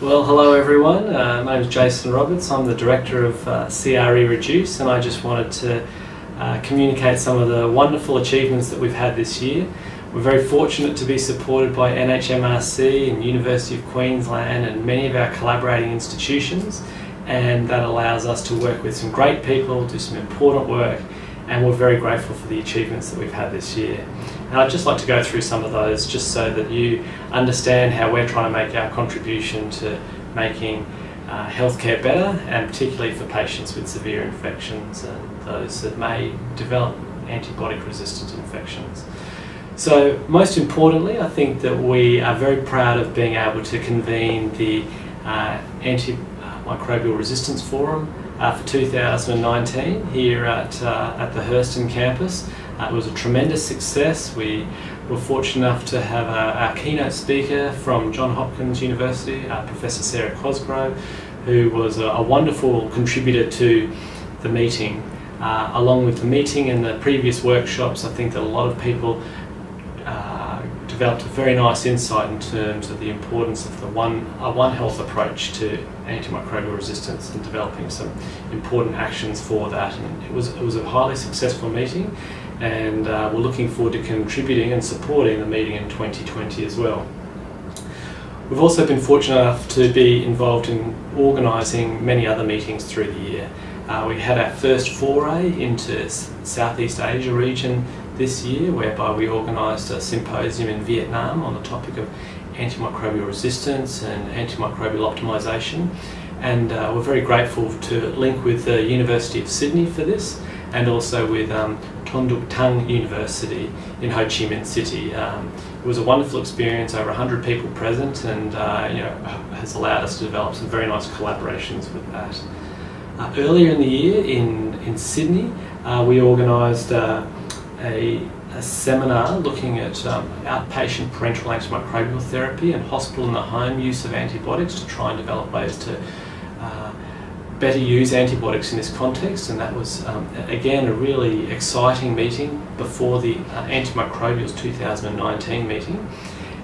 Well, hello everyone. Uh, my name is Jason Roberts. I'm the director of uh, CRE Reduce, and I just wanted to uh, communicate some of the wonderful achievements that we've had this year. We're very fortunate to be supported by NHMRC and University of Queensland and many of our collaborating institutions, and that allows us to work with some great people, do some important work, and we're very grateful for the achievements that we've had this year. And I'd just like to go through some of those just so that you understand how we're trying to make our contribution to making uh, healthcare better, and particularly for patients with severe infections and those that may develop antibiotic resistant infections. So, most importantly, I think that we are very proud of being able to convene the uh, Antimicrobial Resistance Forum uh, for 2019 here at, uh, at the Herston campus. Uh, it was a tremendous success. We were fortunate enough to have our, our keynote speaker from Johns Hopkins University, uh, Professor Sara Cosgrove, who was a, a wonderful contributor to the meeting. Uh, along with the meeting and the previous workshops, I think that a lot of people uh, developed a very nice insight in terms of the importance of the one, uh, one health approach to antimicrobial resistance and developing some important actions for that. And it was, it was a highly successful meeting and uh, we're looking forward to contributing and supporting the meeting in 2020 as well. We've also been fortunate enough to be involved in organising many other meetings through the year. Uh, we had our first foray into Southeast Asia region this year, whereby we organised a symposium in Vietnam on the topic of antimicrobial resistance and antimicrobial optimisation. And uh, we're very grateful to link with the University of Sydney for this and also with um, Ton Duc Thang University in Ho Chi Minh City. Um, it was a wonderful experience, over 100 people present, and uh, you know, has allowed us to develop some very nice collaborations with that. Uh, earlier in the year in, in Sydney, uh, we organised uh, a, a, seminar looking at um, outpatient parenteral antimicrobial therapy and hospital and the home use of antibiotics to try and develop ways to better use antibiotics in this context, and that was um, again a really exciting meeting before the uh, Antimicrobials 2019 meeting.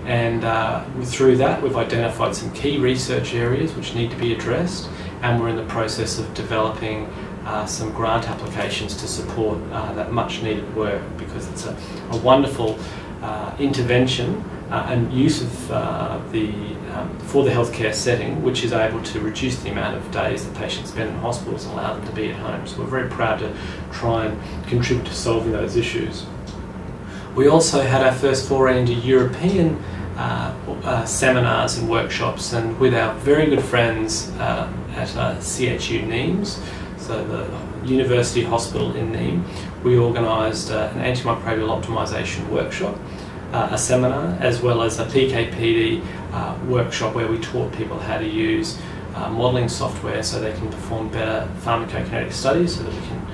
And uh, through that, we've identified some key research areas which need to be addressed, and we're in the process of developing uh, some grant applications to support uh, that much needed work because it's a, a wonderful uh, intervention uh, and use of uh, the um, for the healthcare setting, which is able to reduce the amount of days that patients spend in hospitals and allow them to be at home. So we're very proud to try and contribute to solving those issues. We also had our first foray into European uh, uh, seminars and workshops, and with our very good friends uh, at uh, CHU Nimes, so the University Hospital in Nîmes, we organised an antimicrobial optimisation workshop uh, a seminar as well as a PKPD uh, workshop where we taught people how to use uh, modelling software so they can perform better pharmacokinetic studies so that we can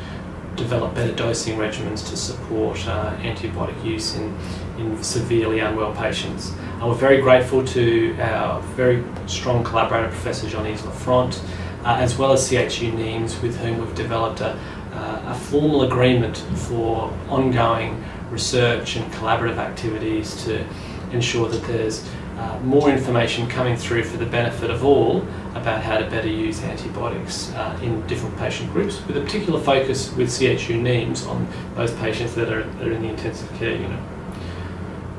develop better dosing regimens to support uh, antibiotic use in, in severely unwell patients. And we're very grateful to our very strong collaborator, Professor Jean-Yves Lefrant, uh, as well as CHU Nimes, with whom we've developed a, a formal agreement for ongoing research and collaborative activities to ensure that there's uh, more information coming through for the benefit of all about how to better use antibiotics uh, in different patient groups, with a particular focus with CHU Nimes on those patients that are, that are in the intensive care unit.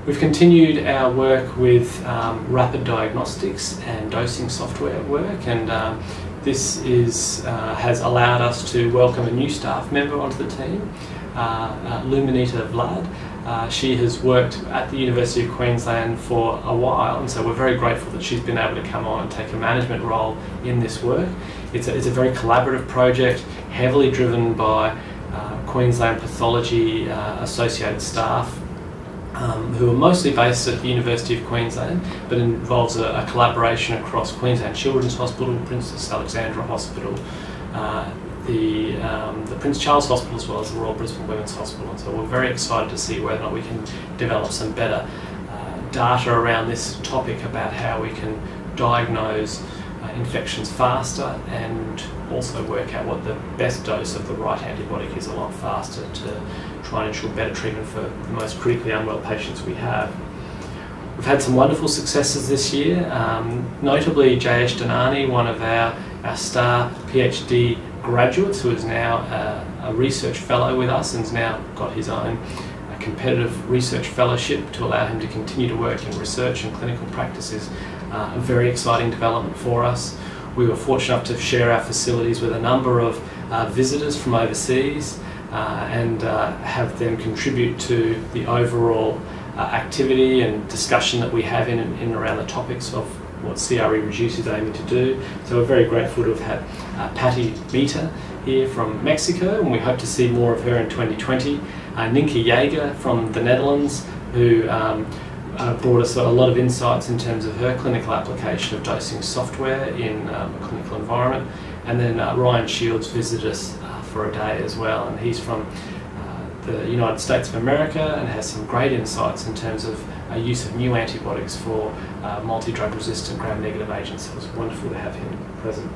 We've continued our work with um, rapid diagnostics and dosing software work, and um, this is, uh, has allowed us to welcome a new staff member onto the team. Uh, uh, Luminita Vlad. Uh, she has worked at the University of Queensland for a while, and so we're very grateful that she's been able to come on and take a management role in this work. It's a, it's a very collaborative project, heavily driven by uh, Queensland pathology uh, associated staff. Um, who are mostly based at the University of Queensland, but involves a, a collaboration across Queensland Children's Hospital, Princess Alexandra Hospital, uh, the, um, the Prince Charles Hospital as well as the Royal Brisbane Women's Hospital. And so we're very excited to see whether or not we can develop some better uh, data around this topic about how we can diagnose infections faster and also work out what the best dose of the right antibiotic is a lot faster to try and ensure better treatment for the most critically unwell patients we have. we've had some wonderful successes this year, um, notably Jayesh Dhanani, one of our, our star PhD graduates who is now a, a research fellow with us and has now got his own competitive research fellowship to allow him to continue to work in research and clinical practices. Uh, a very exciting development for us. We were fortunate enough to share our facilities with a number of uh, visitors from overseas uh, and uh, have them contribute to the overall uh, activity and discussion that we have in and around the topics of what CRE Reduce is aiming to do. So we're very grateful to have had uh, Patty Mita here from Mexico and we hope to see more of her in 2020. Uh, Jaeger from the Netherlands who um, uh, brought us a lot of insights in terms of her clinical application of dosing software in um, a clinical environment. And then uh, Ryan Shields visited us uh, for a day as well, and he's from uh, the United States of America and has some great insights in terms of uh, use of new antibiotics for multi-drug resistant gram-negative agents. It was wonderful to have him present.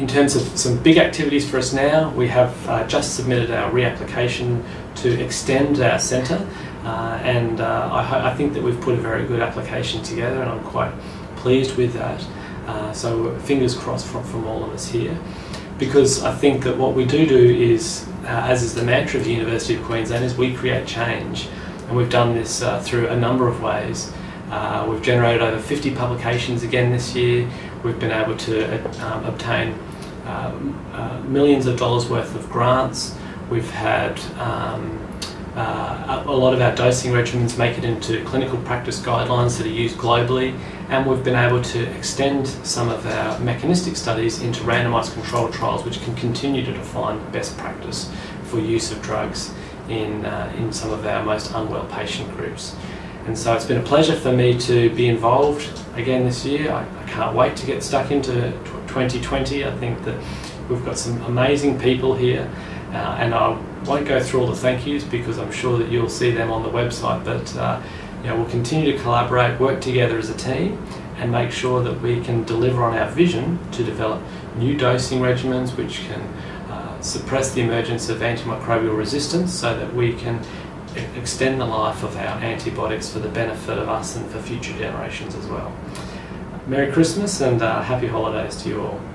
In terms of some big activities for us now, we have uh, just submitted our reapplication to extend our centre uh, and uh, I, I, think that we've put a very good application together and I'm quite pleased with that. Uh, so fingers crossed from, from all of us here because I think that what we do do is, uh, as is the mantra of the University of Queensland, is we create change and we've done this through a number of ways. Uh, we've generated over 50 publications again this year. We've been able to um, obtain um, millions of dollars worth of grants. We've had um, uh, a lot of our dosing regimens make it into clinical practice guidelines that are used globally, and we've been able to extend some of our mechanistic studies into randomised controlled trials, which can continue to define best practice for use of drugs in, uh, in some of our most unwell patient groups. And so it's been a pleasure for me to be involved again this year. I, I can't wait to get stuck into 2020. I think that we've got some amazing people here, uh, and I won't go through all the thank yous because I'm sure that you'll see them on the website, but uh, you know, we'll continue to collaborate, work together as a team, and make sure that we can deliver on our vision to develop new dosing regimens which can uh, suppress the emergence of antimicrobial resistance so that we can extend the life of our antibiotics for the benefit of us and for future generations as well. Merry Christmas and uh, happy holidays to you all.